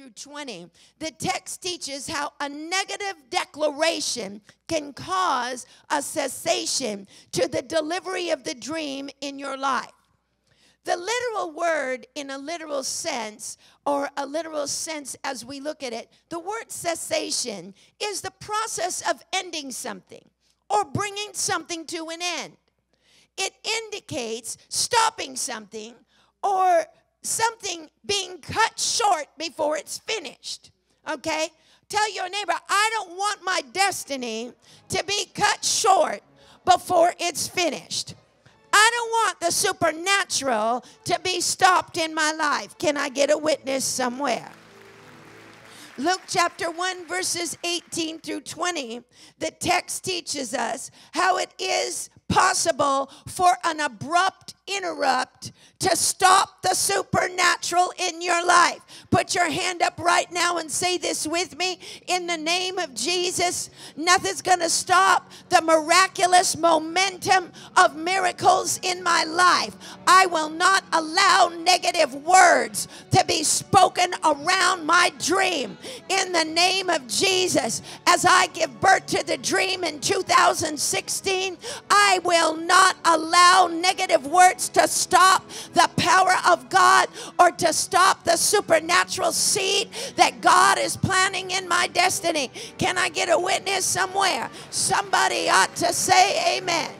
through 20, the text teaches how a negative declaration can cause a cessation to the delivery of the dream in your life. The literal word, in a literal sense, or a literal sense as we look at it, the word cessation is the process of ending something or bringing something to an end. It indicates stopping something or something being cut short before it's finished. Okay? Tell your neighbor, I don't want my destiny to be cut short before it's finished. I don't want the supernatural to be stopped in my life. Can I get a witness somewhere? Luke chapter 1, verses 18 through 20, the text teaches us how it is possible for an abrupt interrupt to stop the supernatural in your life. Put your hand up right now and say this with me. In the name of Jesus, nothing's going to stop the miraculous momentum of miracles in my life. I will not allow negative words to be spoken around my dream. In the name of Jesus, as I give birth to the dream in 2016, I will not allow negative words to stop the power of God or to stop the supernatural seed that God is planting in my destiny. Can I get a witness somewhere? Somebody ought to say amen.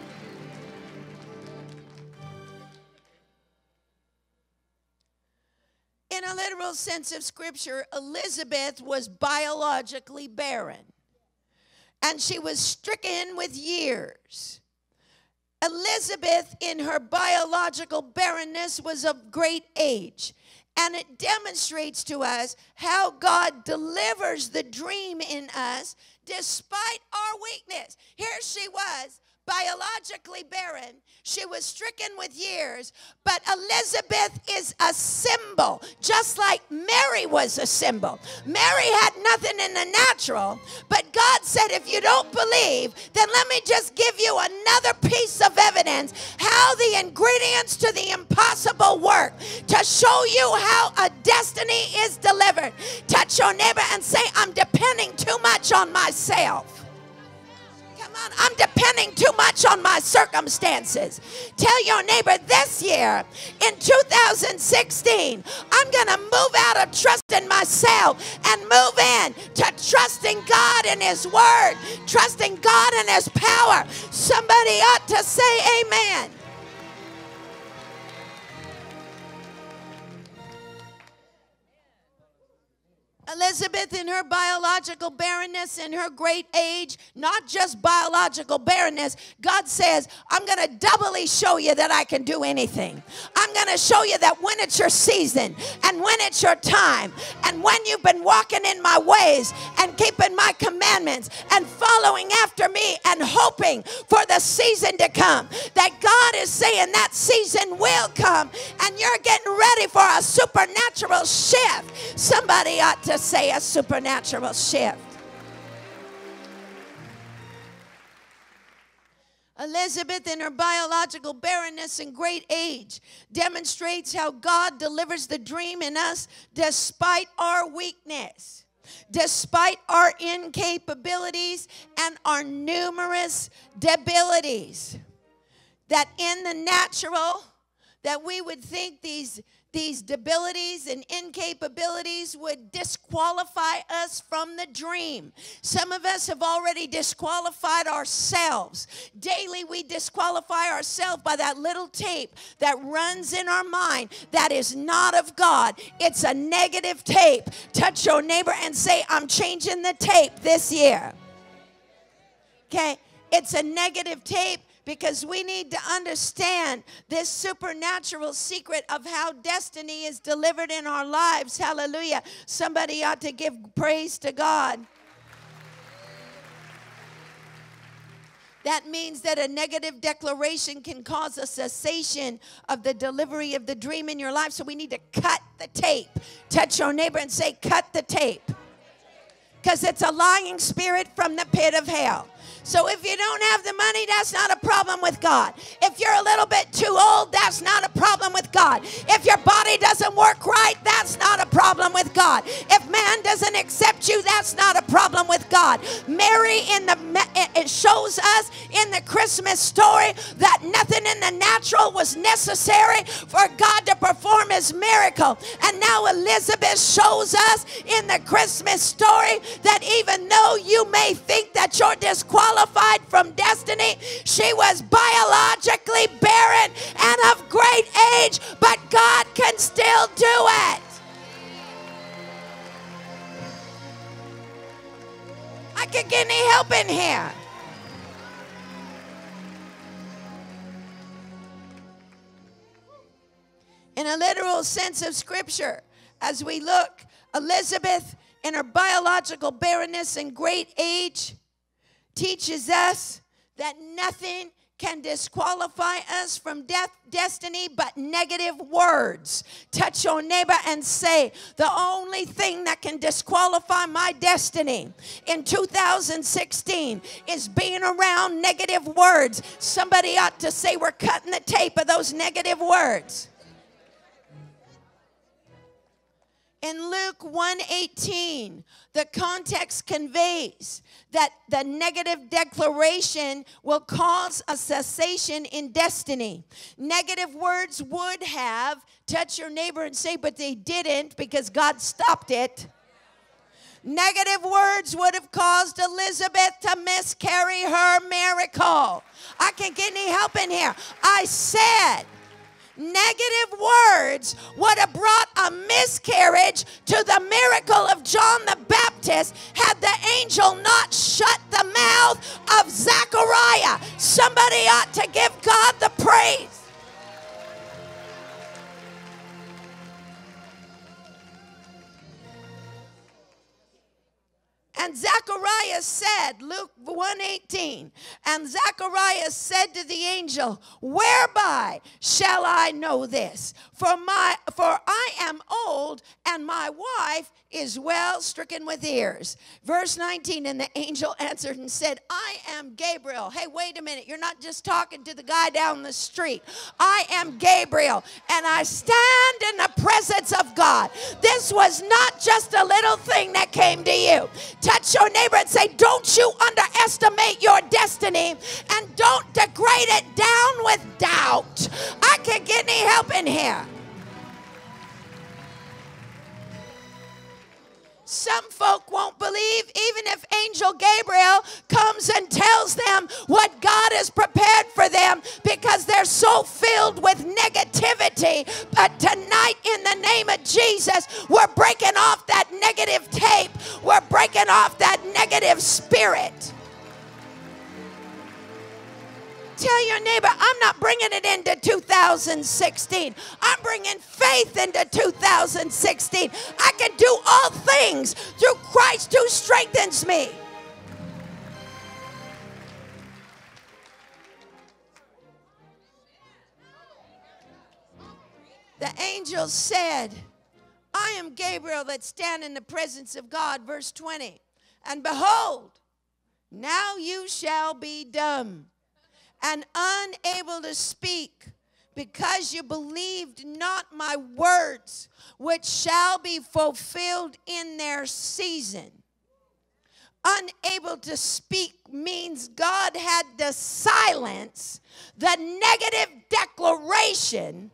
In a literal sense of scripture, Elizabeth was biologically barren and she was stricken with years. Elizabeth, in her biological barrenness, was of great age. And it demonstrates to us how God delivers the dream in us despite our weakness. Here she was, biologically barren. She was stricken with years, but Elizabeth is a symbol, just like Mary was a symbol. Mary had nothing in the natural, but God said, if you don't believe, then let me just give you another piece of evidence how the ingredients to the impossible work to show you how a destiny is delivered. Touch your neighbor and say, I'm depending too much on myself. Much on my circumstances. Tell your neighbor this year, in 2016, I'm going to move out of trusting myself and move in to trusting God and His Word, trusting God and His power. Somebody ought to say, Amen. Elizabeth, in her biological barrenness, and her great age, not just biological barrenness, God says, I'm going to doubly show you that I can do anything. I'm going to show you that when it's your season and when it's your time and when you've been walking in my ways and keeping my commandments and following after me and hoping for the season to come, that God is saying that season will come and you're getting ready for a supernatural shift. Somebody ought to say a supernatural shift. Elizabeth, in her biological barrenness and great age, demonstrates how God delivers the dream in us despite our weakness, despite our incapabilities and our numerous debilities. That in the natural, that we would think these these debilities and incapabilities would disqualify us from the dream. Some of us have already disqualified ourselves. Daily, we disqualify ourselves by that little tape that runs in our mind that is not of God. It's a negative tape. Touch your neighbor and say, I'm changing the tape this year. Okay? It's a negative tape because we need to understand this supernatural secret of how destiny is delivered in our lives. Hallelujah. Somebody ought to give praise to God. That means that a negative declaration can cause a cessation of the delivery of the dream in your life. So we need to cut the tape. Touch your neighbor and say, Cut the tape. Because it's a lying spirit from the pit of hell. So if you don't have the money, that's not a problem with God. If you're a little bit too old, that's not a problem with God. If your body doesn't work right, that's not a problem with God. If man doesn't accept that's not a problem with God. Mary in the it shows us in the Christmas story that nothing in the natural was necessary for God to perform his miracle. And now Elizabeth shows us in the Christmas story that even though you may think that you're disqualified from destiny, she was biologically barren and of great age, but God can still do it. I can get any help in here. In a literal sense of scripture, as we look, Elizabeth, in her biological barrenness and great age, teaches us that nothing can disqualify us from death destiny but negative words. Touch your neighbor and say the only thing that can disqualify my destiny in 2016 is being around negative words. Somebody ought to say we're cutting the tape of those negative words in Luke 1:18, the context conveys that the negative declaration will cause a cessation in destiny. Negative words would have touch your neighbor and say but they didn't because God stopped it. Negative words would have caused Elizabeth to miscarry her miracle. I can't get any help in here. I said negative words would have brought a miscarriage to the miracle of John the Baptist had the angel not shut the mouth of Zechariah. Somebody ought to give God the praise. And Zacharias said, Luke 118, and Zacharias said to the angel, Whereby shall I know this? For my for I am old, and my wife is well stricken with years. Verse 19, and the angel answered and said, I am Gabriel. Hey, wait a minute. You're not just talking to the guy down the street. I am Gabriel, and I stand in the presence of God. This was not just a little thing that came to you. Touch your neighbor and say, Don't you underestimate your destiny, and don't degrade it down with doubt. I can get any help in here. Some folk won't believe even if Angel Gabriel comes and tells them what God has prepared for them because they're so filled with negativity. But tonight, in the name of Jesus, we're breaking off that negative tape, we're breaking off that negative spirit. Tell your neighbor, I'm not bringing it into 2016. I'm bringing faith into 2016. I can do all things through Christ who strengthens me. The angel said, I am Gabriel that stand in the presence of God. Verse 20. And behold, now you shall be dumb and unable to speak because you believed not my words, which shall be fulfilled in their season. Unable to speak means God had to silence the negative declaration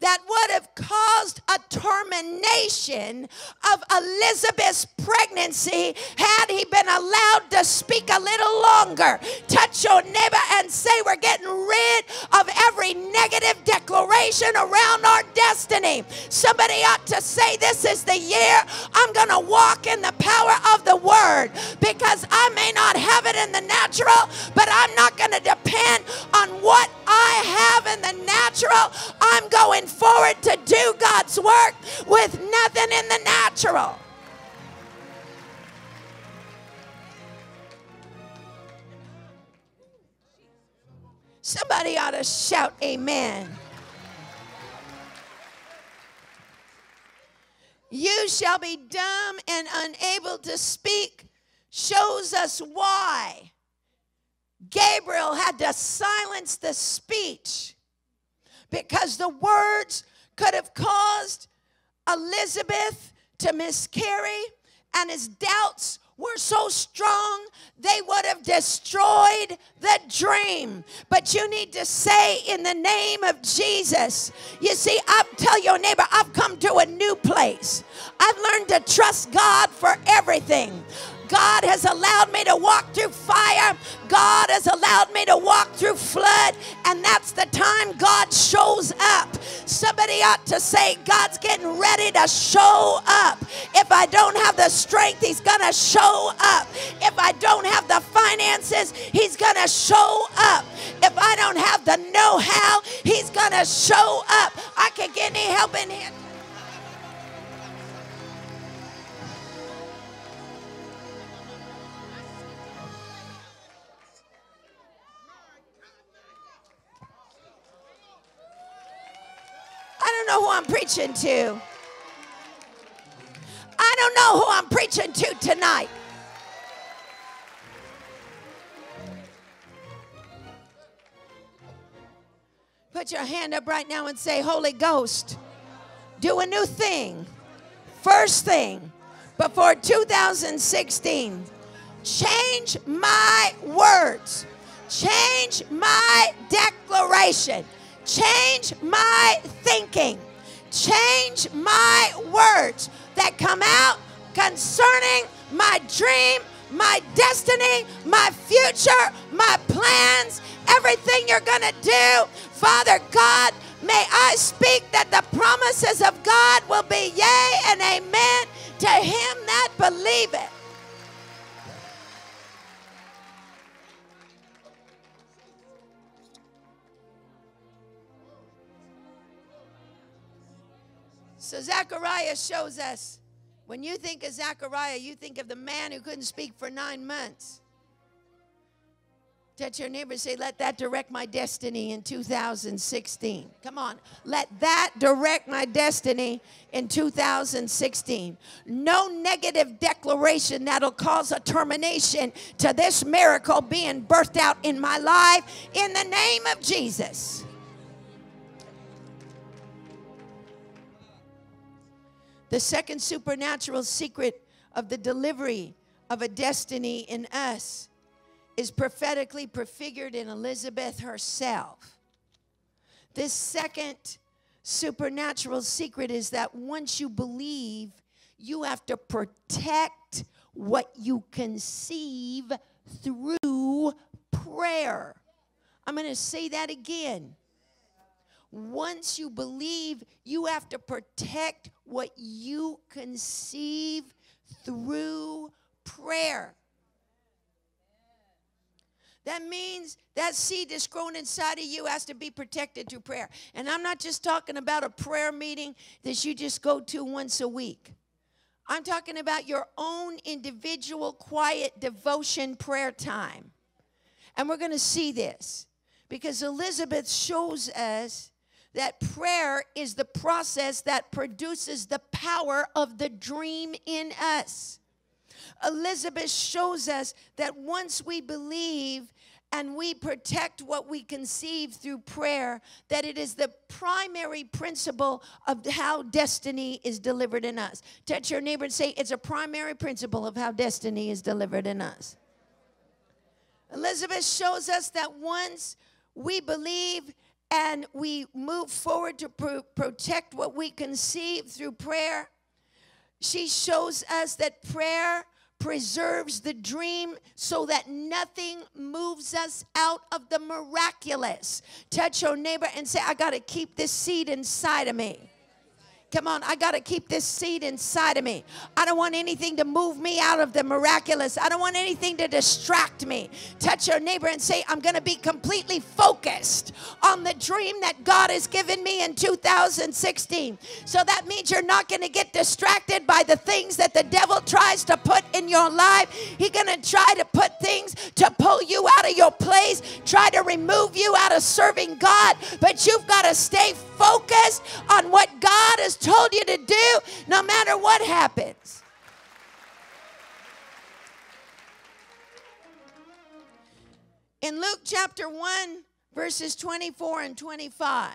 that would have caused a termination of Elizabeth's pregnancy had he been allowed to speak a little longer. Touch your neighbor and say, We're getting rid of every negative declaration around our destiny. Somebody ought to say, This is the year I'm going to walk in the power of the word because I may not have it in the natural, but I'm not going to depend on what I have in the natural. I'm going forward to do God's work with nothing in the natural. Somebody ought to shout, Amen. You shall be dumb and unable to speak shows us why Gabriel had to silence the speech because the words could have caused Elizabeth to miscarry, and his doubts were so strong they would have destroyed the dream. But you need to say in the name of Jesus. You see, I tell your neighbor, I've come to a new place. I've learned to trust God for everything. God has allowed me to walk through fire. God has allowed me to walk through flood. And that's the time God shows up. Somebody ought to say, God's getting ready to show up. If I don't have the strength, He's going to show up. If I don't have the finances, He's going to show up. If I don't have the know how, He's going to show up. I can get any help in here. Don't know who I'm preaching to. I don't know who I'm preaching to tonight. Put your hand up right now and say, Holy Ghost, do a new thing. First thing, before 2016, change my words, change my declaration change my thinking, change my words that come out concerning my dream, my destiny, my future, my plans, everything you're going to do. Father God, may I speak that the promises of God will be yea and amen to him that believeth. Zechariah shows us when you think of Zechariah, you think of the man who couldn't speak for nine months. Touch your neighbor and say, Let that direct my destiny in 2016. Come on. Let that direct my destiny in 2016. No negative declaration that'll cause a termination to this miracle being birthed out in my life in the name of Jesus. The second supernatural secret of the delivery of a destiny in us is prophetically prefigured in Elizabeth herself. This second supernatural secret is that once you believe, you have to protect what you conceive through prayer. I'm going to say that again. Once you believe, you have to protect what you conceive through prayer. That means that seed that's grown inside of you has to be protected through prayer. And I'm not just talking about a prayer meeting that you just go to once a week. I'm talking about your own individual quiet devotion prayer time. And we're going to see this because Elizabeth shows us that prayer is the process that produces the power of the dream in us. Elizabeth shows us that once we believe and we protect what we conceive through prayer, that it is the primary principle of how destiny is delivered in us. Touch your neighbor and say, It's a primary principle of how destiny is delivered in us. Elizabeth shows us that once we believe and we move forward to pro- protect what we conceive through prayer. She shows us that prayer preserves the dream so that nothing moves us out of the miraculous. Touch your neighbor and say, I got to keep this seed inside of me. Come on, I got to keep this seed inside of me. I don't want anything to move me out of the miraculous. I don't want anything to distract me. Touch your neighbor and say, I'm going to be completely focused on the dream that God has given me in 2016. So that means you're not going to get distracted by the things that the devil tries to put in your life. He's going to try to put things to pull you out of your place, try to remove you out of serving God. But you've got to stay focused on what God has told you to do, no matter what happens. In Luke chapter 1, verses 24 and 25,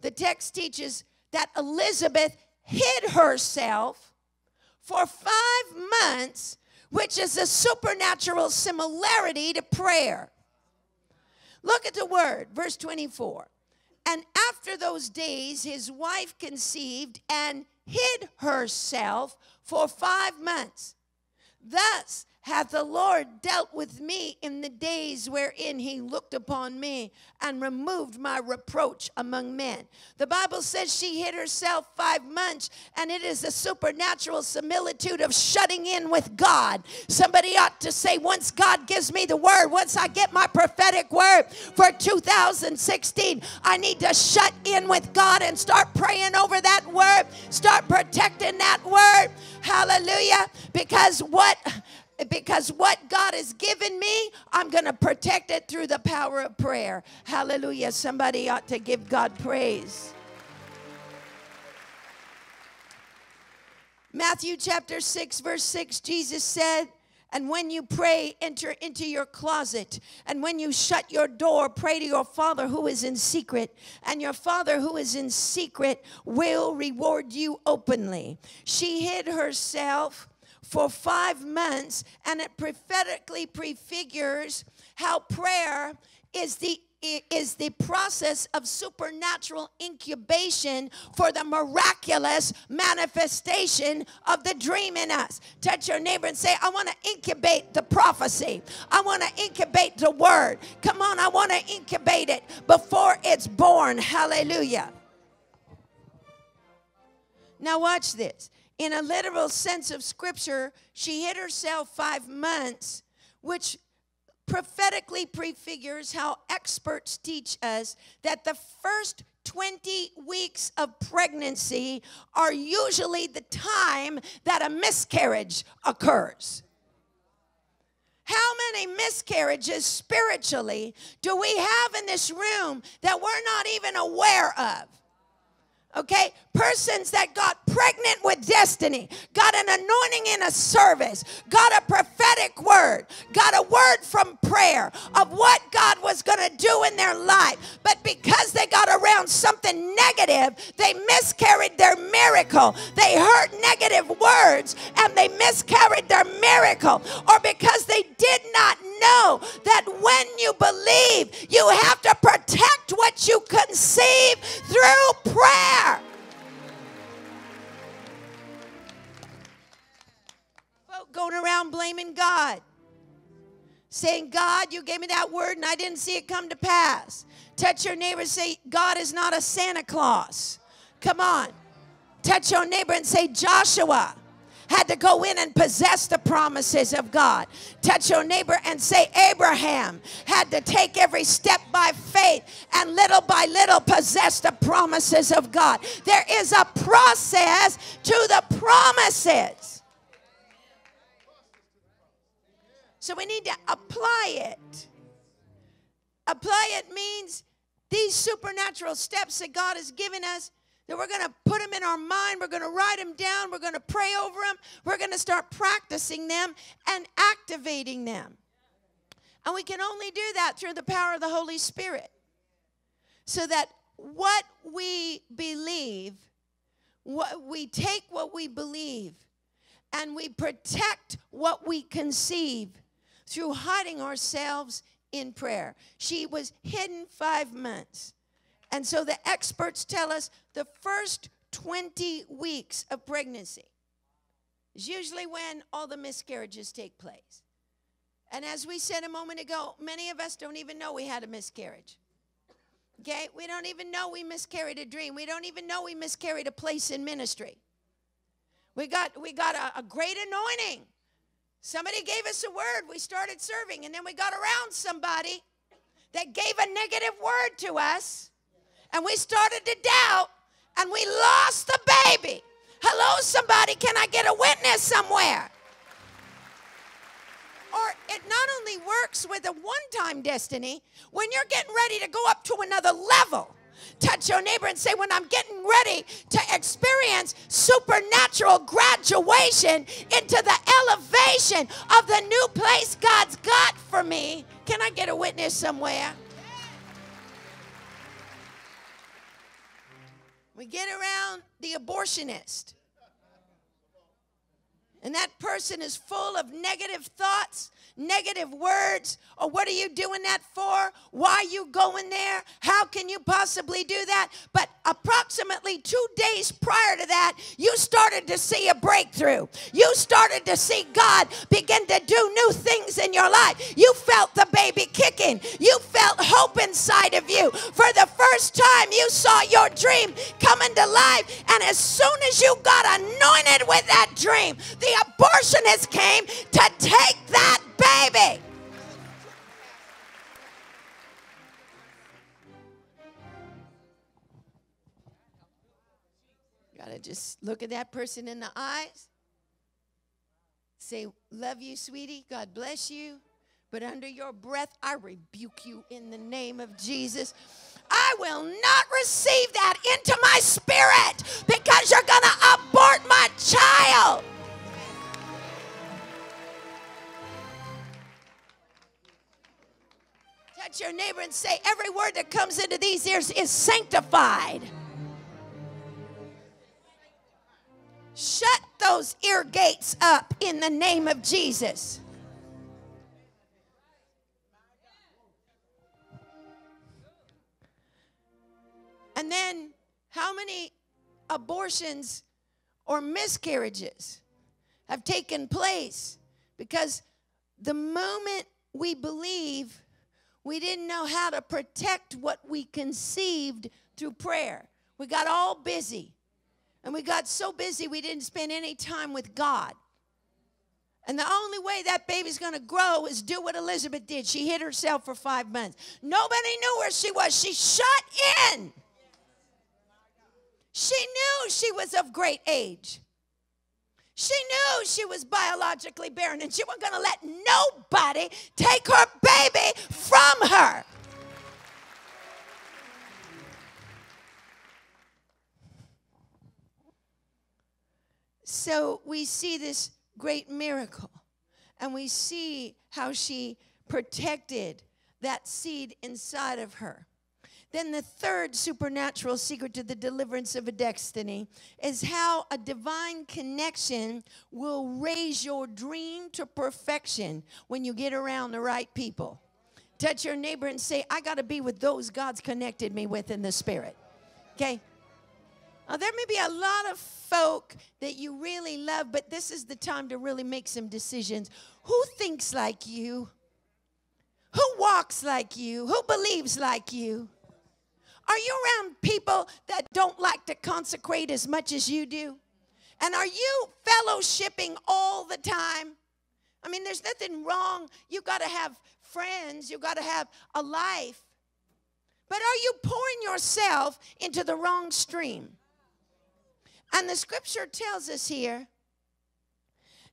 the text teaches that Elizabeth hid herself for five months, which is a supernatural similarity to prayer. Look at the word, verse 24. And after those days, his wife conceived and hid herself for five months. Thus, hath the Lord dealt with me in the days wherein he looked upon me and removed my reproach among men. The Bible says she hid herself five months, and it is a supernatural similitude of shutting in with God. Somebody ought to say, once God gives me the word, once I get my prophetic word for 2016, I need to shut in with God and start praying over that word, start protecting that word. Hallelujah. Because what because what God has given me, I'm going to protect it through the power of prayer. Hallelujah. Somebody ought to give God praise. Matthew chapter 6, verse 6, Jesus said, and when you pray, enter into your closet. And when you shut your door, pray to your Father who is in secret. And your Father who is in secret will reward you openly. She hid herself for five months, and it prophetically prefigures how prayer is the is the process of supernatural incubation for the miraculous manifestation of the dream in us. Touch your neighbor and say, I want to incubate the prophecy. I want to incubate the word. Come on, I want to incubate it before it's born. Hallelujah. Now, watch this in a literal sense of scripture, she hid herself five months, which prophetically prefigures how experts teach us that the first 20 weeks of pregnancy are usually the time that a miscarriage occurs. How many miscarriages spiritually do we have in this room that we're not even aware of? Okay? Persons that got pregnant with destiny, got an anointing in a service, got a prophetic word, got a word from prayer of what God was going to do in their life. But because they got around something negative, they miscarried their miracle. They heard negative words and they miscarried their miracle. Or because they did not know that when you believe, you have to protect you conceive through prayer. Folk going around blaming God, saying, God, you gave me that word and I didn't see it come to pass. Touch your neighbor say, God is not a Santa Claus. Come on. Touch your neighbor and say, Joshua had to go in and possess the promises of God. Touch your neighbor and say, Abraham had to take every step by faith and little by little possess the promises of God. There is a process to the promises. So we need to apply it. Apply it means these supernatural steps that God has given us that we're going to put them in our mind. We're going to write them down. We're going to pray over them. We're going to start practicing them and activating them. And we can only do that through the power of the Holy Spirit. So that what we believe, what we take what we believe, and we protect what we conceive through hiding ourselves in prayer. She was hidden five months. And so the experts tell us the first 20 weeks of pregnancy is usually when all the miscarriages take place. And as we said a moment ago, many of us don't even know we had a miscarriage. Okay? We don't even know we miscarried a dream. We don't even know we miscarried a place in ministry. We got we got a, a great anointing. Somebody gave us a word. We started serving, and then we got around somebody that gave a negative word to us and we started to doubt and we lost the baby. Hello, somebody, can I get a witness somewhere? Or it not only works with a one time destiny, when you're getting ready to go up to another level, touch your neighbor and say, When I'm getting ready to experience supernatural graduation into the elevation of the new place God's got for me, can I get a witness somewhere? We get around the abortionist. and that person is full of negative thoughts, negative words, or what are you doing that for? Why you going there? How can you possibly do that? But approximately two days prior to that, you started to see a breakthrough. You started to see God begin to do new things in your life. You felt the baby kicking, you felt hope inside of you. For the first time, you saw your dream coming to life, and as soon as you got anointed with that dream, the abortionist came to take that baby. Gotta just look at that person in the eyes. Say, Love you, sweetie. God bless you. But under your breath, I rebuke you in the name of Jesus. I will not receive that into my spirit because you're going to abort my child. Your neighbor and say, Every word that comes into these ears is sanctified. Shut those ear gates up in the name of Jesus. And then, how many abortions or miscarriages have taken place? Because the moment we believe, we didn't know how to protect what we conceived through prayer. We got all busy. And we got so busy we didn't spend any time with God. And the only way that baby's going to grow is do what Elizabeth did. She hid herself for five months. Nobody knew where she was. She shut in. She knew she was of great age. She knew she was biologically barren and she wasn't going to let nobody take her baby from her. So we see this great miracle and we see how she protected that seed inside of her. Then, the third supernatural secret to the deliverance of a destiny is how a divine connection will raise your dream to perfection when you get around the right people. Touch your neighbor and say, I got to be with those God's connected me with in the spirit. Okay? Now, there may be a lot of folk that you really love, but this is the time to really make some decisions. Who thinks like you? Who walks like you? Who believes like you? Are you around people that don't like to consecrate as much as you do? And are you fellowshipping all the time? I mean, there's nothing wrong. You got to have friends, you got to have a life. But are you pouring yourself into the wrong stream? And the scripture tells us here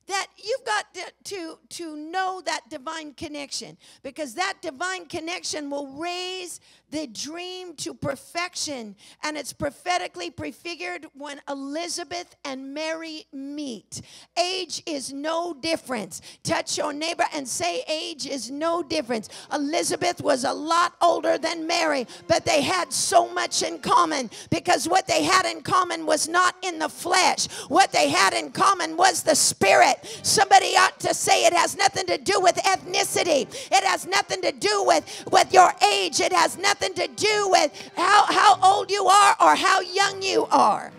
that you've got to, to, to know that divine connection because that divine connection will raise the dream to perfection. And it's prophetically prefigured when Elizabeth and Mary meet. Age is no difference. Touch your neighbor and say, Age is no difference. Elizabeth was a lot older than Mary, but they had so much in common because what they had in common was not in the flesh, what they had in common was the spirit. Somebody ought to say it has nothing to do with ethnicity, it has nothing to do with, with your age, it has nothing nothing to do with how, how old you are or how young you are.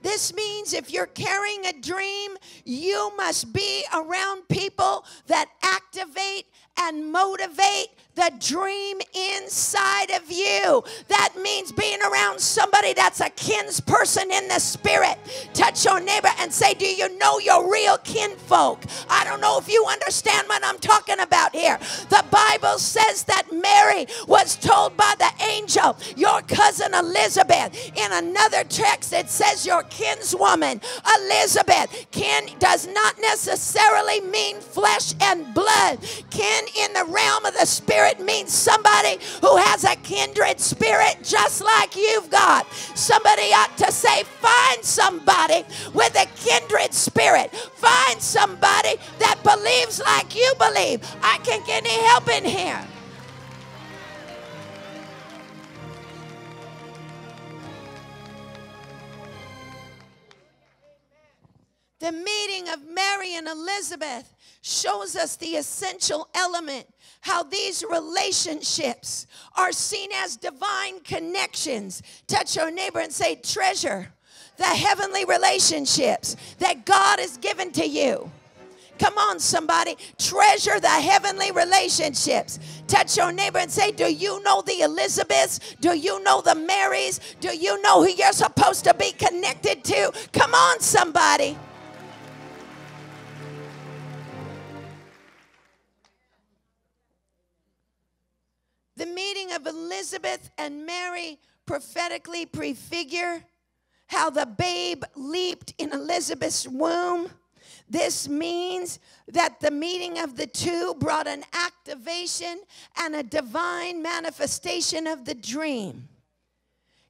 This means if you're carrying a dream, you must be around people that activate and motivate the dream inside of you. That means being around somebody that's a kinsperson in the spirit. Touch your neighbor and say, Do you know your real kinfolk? I don't know if you understand what I'm talking about here. The Bible says that Mary was told by the angel, Your cousin Elizabeth. In another text, it says, Your kinswoman Elizabeth. Kin does not necessarily mean flesh and blood, kin in the realm of the spirit means somebody who has a kindred spirit just like you've got. Somebody ought to say, find somebody with a kindred spirit. Find somebody that believes like you believe. I can't get any help in here. The meeting of Mary and Elizabeth shows us the essential element how these relationships are seen as divine connections. Touch your neighbor and say, treasure the heavenly relationships that God has given to you. Come on, somebody. Treasure the heavenly relationships. Touch your neighbor and say, Do you know the Elizabeths? Do you know the Marys? Do you know who you're supposed to be connected to? Come on, somebody. Meeting of Elizabeth and Mary prophetically prefigure how the babe leaped in Elizabeth's womb. This means that the meeting of the two brought an activation and a divine manifestation of the dream.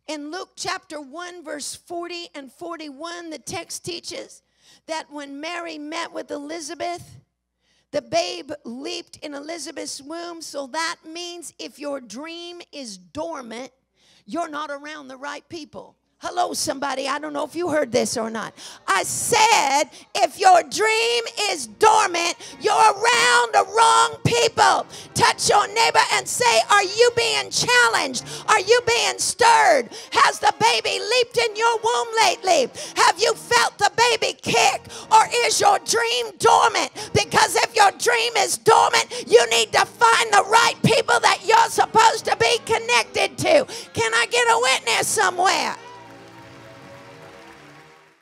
In Luke chapter 1, verse 40 and 41, the text teaches that when Mary met with Elizabeth, the babe leaped in Elizabeth's womb, so that means if your dream is dormant, you're not around the right people. Hello, somebody. I don't know if you heard this or not. I said, if your dream is dormant, you're around the wrong people. Touch your neighbor and say, Are you being challenged? Are you being stirred? Has the baby leaped in your womb lately? Have you felt the baby kick? Or is your dream dormant? Because if your dream is dormant, you need to find the right people that you're supposed to be connected to. Can I get a witness somewhere?